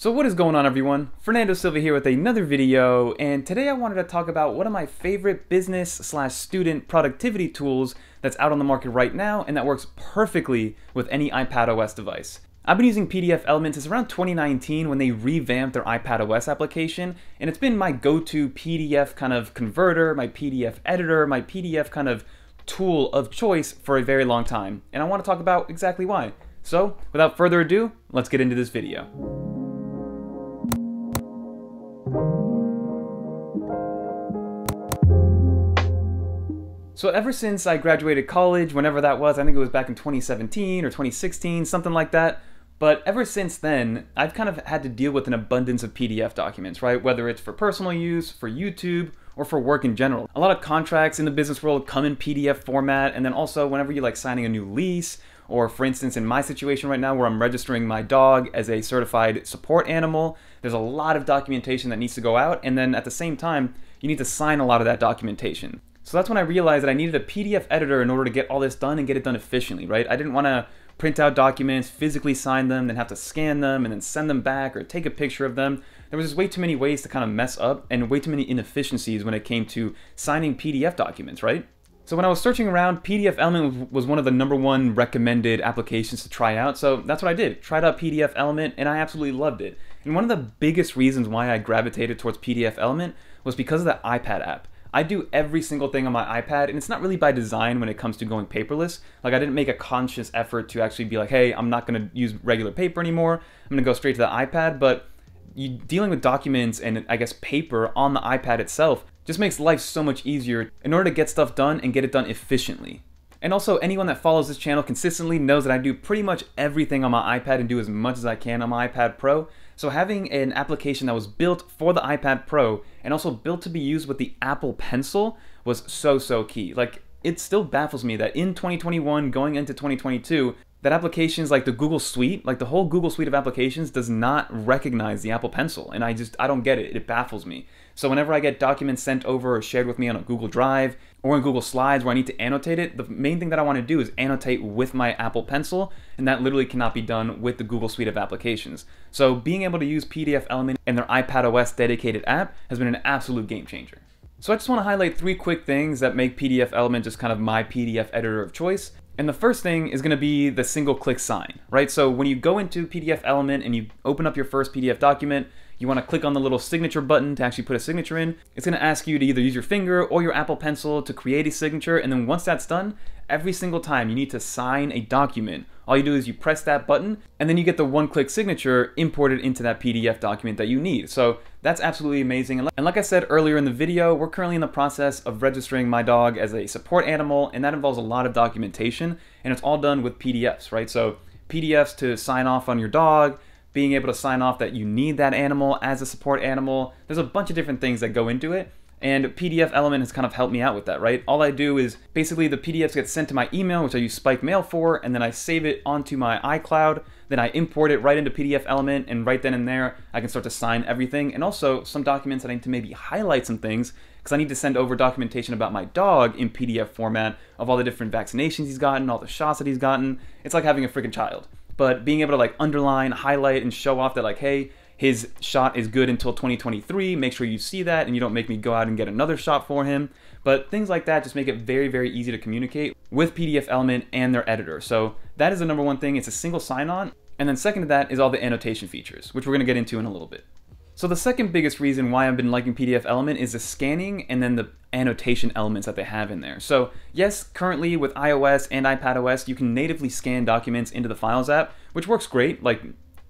So what is going on everyone? Fernando Silva here with another video, and today I wanted to talk about one of my favorite business slash student productivity tools that's out on the market right now and that works perfectly with any iPad OS device. I've been using PDF Elements since around 2019 when they revamped their iPad OS application, and it's been my go-to PDF kind of converter, my PDF editor, my PDF kind of tool of choice for a very long time, and I want to talk about exactly why. So, without further ado, let's get into this video. So ever since I graduated college, whenever that was, I think it was back in 2017 or 2016, something like that. But ever since then, I've kind of had to deal with an abundance of PDF documents, right? Whether it's for personal use, for YouTube, or for work in general. A lot of contracts in the business world come in PDF format, and then also whenever you're like signing a new lease, or for instance, in my situation right now where I'm registering my dog as a certified support animal, there's a lot of documentation that needs to go out, and then at the same time, you need to sign a lot of that documentation. So that's when I realized that I needed a PDF editor in order to get all this done and get it done efficiently, right? I didn't want to print out documents, physically sign them, then have to scan them and then send them back or take a picture of them. There was just way too many ways to kind of mess up and way too many inefficiencies when it came to signing PDF documents, right? So when I was searching around, PDF Element was one of the number one recommended applications to try out. So that's what I did. Tried out PDF Element and I absolutely loved it. And one of the biggest reasons why I gravitated towards PDF Element was because of the iPad app. I do every single thing on my iPad, and it's not really by design when it comes to going paperless. Like, I didn't make a conscious effort to actually be like, hey, I'm not gonna use regular paper anymore. I'm gonna go straight to the iPad. But you, dealing with documents and I guess paper on the iPad itself just makes life so much easier in order to get stuff done and get it done efficiently. And also, anyone that follows this channel consistently knows that I do pretty much everything on my iPad and do as much as I can on my iPad Pro. So having an application that was built for the iPad Pro and also built to be used with the Apple Pencil was so, so key. Like, it still baffles me that in 2021, going into 2022, that applications like the Google Suite, like the whole Google Suite of applications does not recognize the Apple Pencil. And I just, I don't get it. It baffles me. So whenever I get documents sent over or shared with me on a Google Drive or in Google Slides where I need to annotate it, the main thing that I want to do is annotate with my Apple Pencil, and that literally cannot be done with the Google Suite of applications. So being able to use PDF Element and their iPad OS dedicated app has been an absolute game changer. So I just want to highlight three quick things that make PDF Element just kind of my PDF editor of choice. And the first thing is going to be the single click sign, right? So when you go into PDF Element and you open up your first PDF document, you want to click on the little signature button to actually put a signature in. It's going to ask you to either use your finger or your Apple Pencil to create a signature. And then once that's done, every single time you need to sign a document, all you do is you press that button and then you get the one click signature imported into that PDF document that you need. So that's absolutely amazing. And like I said earlier in the video, we're currently in the process of registering my dog as a support animal and that involves a lot of documentation and it's all done with PDFs, right? So PDFs to sign off on your dog, being able to sign off that you need that animal as a support animal. There's a bunch of different things that go into it. And PDF Element has kind of helped me out with that, right? All I do is basically the PDFs get sent to my email, which I use Spike Mail for, and then I save it onto my iCloud. Then I import it right into PDF Element, and right then and there, I can start to sign everything. And also some documents that I need to maybe highlight some things, because I need to send over documentation about my dog in PDF format of all the different vaccinations he's gotten, all the shots that he's gotten. It's like having a freaking child. But being able to like underline, highlight, and show off that like, hey, his shot is good until 2023. Make sure you see that and you don't make me go out and get another shot for him. But things like that just make it very, very easy to communicate with PDF Element and their editor. So that is the number one thing. It's a single sign-on. And then second to that is all the annotation features, which we're going to get into in a little bit. So the second biggest reason why I've been liking PDF Element is the scanning and then the annotation elements that they have in there. So yes, currently with iOS and iPadOS, you can natively scan documents into the Files app, which works great. Like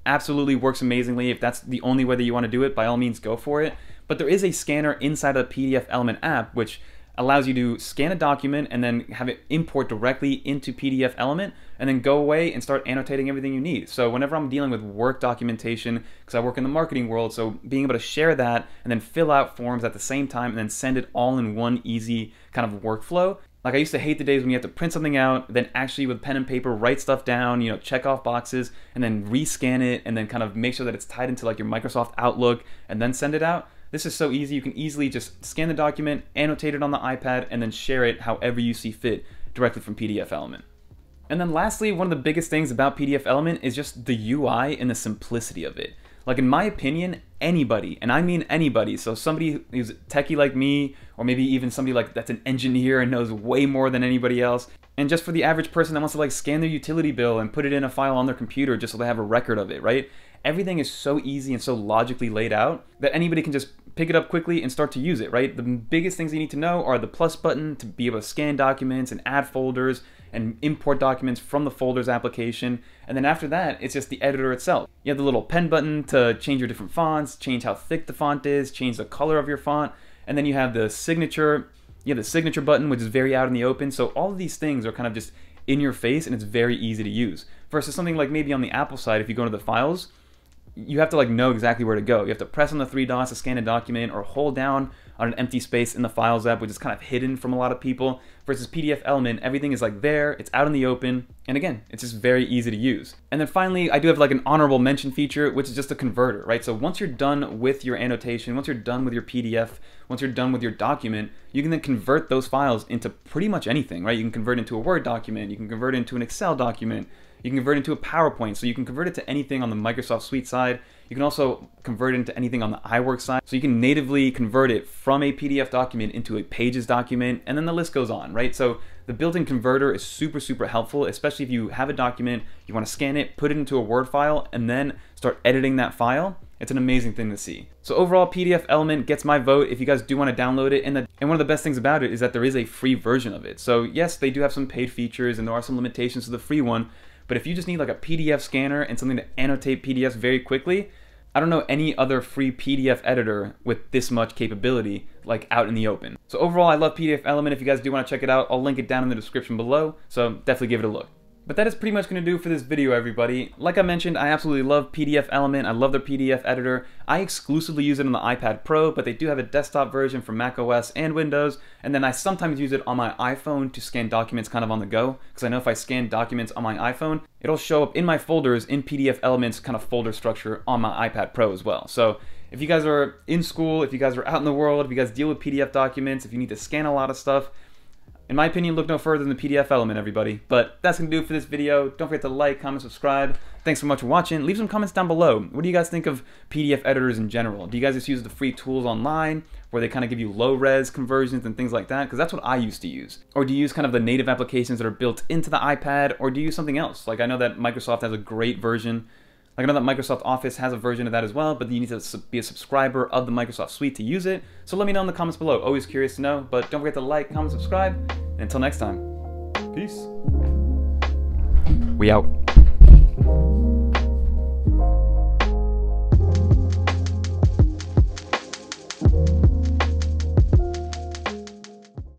absolutely works amazingly. If that's the only way that you want to do it, by all means go for it. But there is a scanner inside of the PDF Element app which allows you to scan a document and then have it import directly into PDF Element and then go away and start annotating everything you need. So whenever I'm dealing with work documentation, because I work in the marketing world, so being able to share that and then fill out forms at the same time and then send it all in one easy kind of workflow like I used to hate the days when you have to print something out, then actually with pen and paper write stuff down, you know, check off boxes, and then rescan it, and then kind of make sure that it's tied into like your Microsoft Outlook, and then send it out. This is so easy. You can easily just scan the document, annotate it on the iPad, and then share it however you see fit directly from PDF Element. And then lastly, one of the biggest things about PDF Element is just the UI and the simplicity of it. Like in my opinion, anybody, and I mean anybody, so somebody who's techie like me, or maybe even somebody like that's an engineer and knows way more than anybody else, and just for the average person that wants to like scan their utility bill and put it in a file on their computer just so they have a record of it, right? Everything is so easy and so logically laid out that anybody can just pick it up quickly and start to use it, right? The biggest things you need to know are the plus button to be able to scan documents and add folders and import documents from the folders application. And then after that, it's just the editor itself. You have the little pen button to change your different fonts, change how thick the font is, change the color of your font. And then you have the signature, you have the signature button, which is very out in the open. So all of these things are kind of just in your face and it's very easy to use. Versus something like maybe on the Apple side, if you go to the files, you have to like know exactly where to go. You have to press on the three dots to scan a document or hold down on an empty space in the Files app, which is kind of hidden from a lot of people. Versus PDF Element, everything is like there, it's out in the open, and again, it's just very easy to use. And then finally, I do have like an honorable mention feature, which is just a converter, right? So once you're done with your annotation, once you're done with your PDF, once you're done with your document, you can then convert those files into pretty much anything, right? You can convert into a Word document, you can convert into an Excel document, you can convert it into a PowerPoint, so you can convert it to anything on the Microsoft Suite side. You can also convert it into anything on the iWork side. So you can natively convert it from a PDF document into a Pages document, and then the list goes on, right? So the built-in converter is super, super helpful, especially if you have a document, you want to scan it, put it into a Word file, and then start editing that file. It's an amazing thing to see. So overall, PDF Element gets my vote if you guys do want to download it. And, the, and one of the best things about it is that there is a free version of it. So yes, they do have some paid features and there are some limitations to the free one, but if you just need like a PDF scanner and something to annotate PDFs very quickly, I don't know any other free PDF editor with this much capability like out in the open. So overall, I love PDF Element. If you guys do want to check it out, I'll link it down in the description below. So definitely give it a look. But that is pretty much going to do for this video, everybody. Like I mentioned, I absolutely love PDF Element. I love their PDF editor. I exclusively use it on the iPad Pro, but they do have a desktop version for Mac OS and Windows. And then I sometimes use it on my iPhone to scan documents kind of on the go, because I know if I scan documents on my iPhone, it'll show up in my folders in PDF Elements kind of folder structure on my iPad Pro as well. So if you guys are in school, if you guys are out in the world, if you guys deal with PDF documents, if you need to scan a lot of stuff, in my opinion, look no further than the PDF element, everybody. But that's going to do it for this video. Don't forget to like, comment, subscribe. Thanks so much for watching. Leave some comments down below. What do you guys think of PDF editors in general? Do you guys just use the free tools online where they kind of give you low-res conversions and things like that? Because that's what I used to use. Or do you use kind of the native applications that are built into the iPad? Or do you use something else? Like I know that Microsoft has a great version like I know that Microsoft Office has a version of that as well, but you need to be a subscriber of the Microsoft Suite to use it. So let me know in the comments below. Always curious to know, but don't forget to like, comment, subscribe. Until next time, peace. We out.